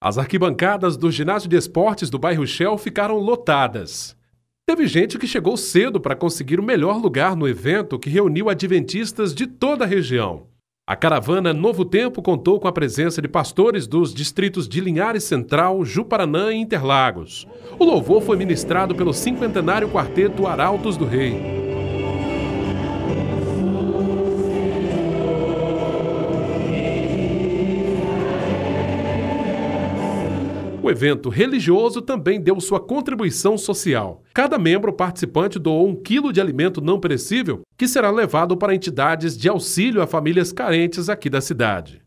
As arquibancadas do ginásio de esportes do bairro Shell ficaram lotadas. Teve gente que chegou cedo para conseguir o melhor lugar no evento que reuniu adventistas de toda a região. A caravana Novo Tempo contou com a presença de pastores dos distritos de Linhares Central, Juparanã e Interlagos. O louvor foi ministrado pelo cinquentenário quarteto Arautos do Rei. O evento religioso também deu sua contribuição social. Cada membro participante doou um quilo de alimento não perecível que será levado para entidades de auxílio a famílias carentes aqui da cidade.